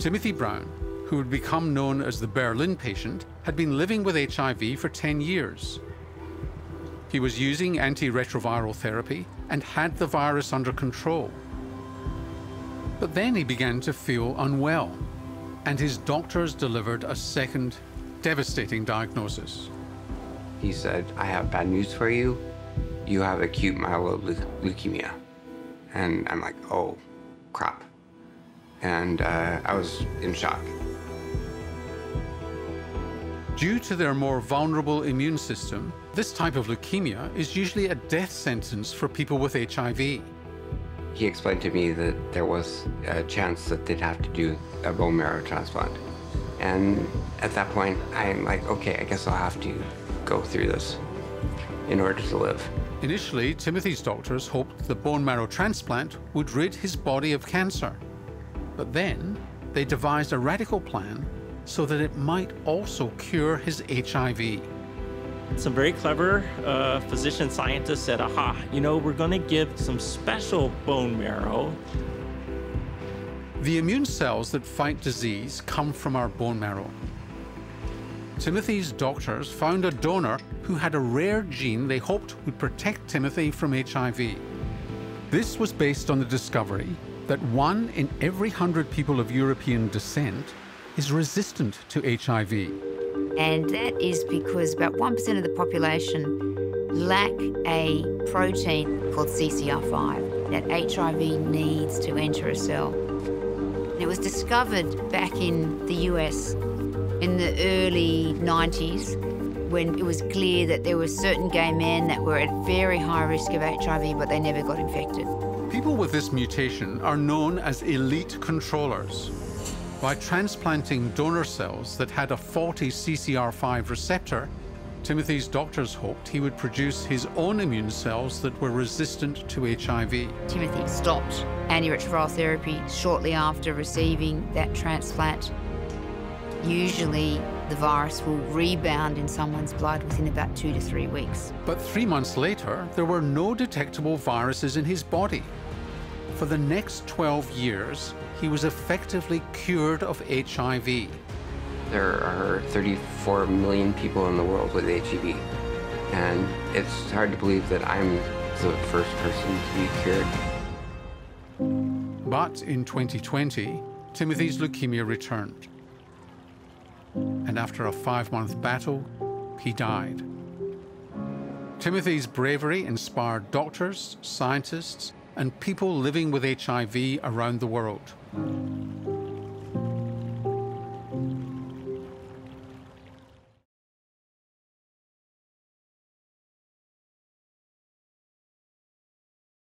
Timothy Brown, who would become known as the Berlin patient, had been living with HIV for 10 years. He was using antiretroviral therapy and had the virus under control. But then he began to feel unwell, and his doctors delivered a second devastating diagnosis. He said, I have bad news for you. You have acute myeloid leukemia. And I'm like, oh, crap. And uh, I was in shock. Due to their more vulnerable immune system, this type of leukemia is usually a death sentence for people with HIV. He explained to me that there was a chance that they'd have to do a bone marrow transplant. And at that point, I'm like, okay, I guess I'll have to go through this in order to live. Initially, Timothy's doctors hoped the bone marrow transplant would rid his body of cancer. But then they devised a radical plan so that it might also cure his HIV. Some very clever uh, physician scientists said, aha, you know, we're going to give some special bone marrow. The immune cells that fight disease come from our bone marrow. Timothy's doctors found a donor who had a rare gene they hoped would protect Timothy from HIV. This was based on the discovery that one in every hundred people of European descent is resistant to HIV. And that is because about 1% of the population lack a protein called CCR5 that HIV needs to enter a cell. It was discovered back in the US in the early 90s when it was clear that there were certain gay men that were at very high risk of HIV, but they never got infected. People with this mutation are known as elite controllers. By transplanting donor cells that had a faulty CCR5 receptor, Timothy's doctors hoped he would produce his own immune cells that were resistant to HIV. Timothy stopped antiretroviral therapy shortly after receiving that transplant. Usually, the virus will rebound in someone's blood within about two to three weeks. But three months later, there were no detectable viruses in his body. For the next 12 years, he was effectively cured of HIV. There are 34 million people in the world with HIV, and it's hard to believe that I'm the first person to be cured. But in 2020, Timothy's leukemia returned. And after a five-month battle, he died. Timothy's bravery inspired doctors, scientists, and people living with HIV around the world.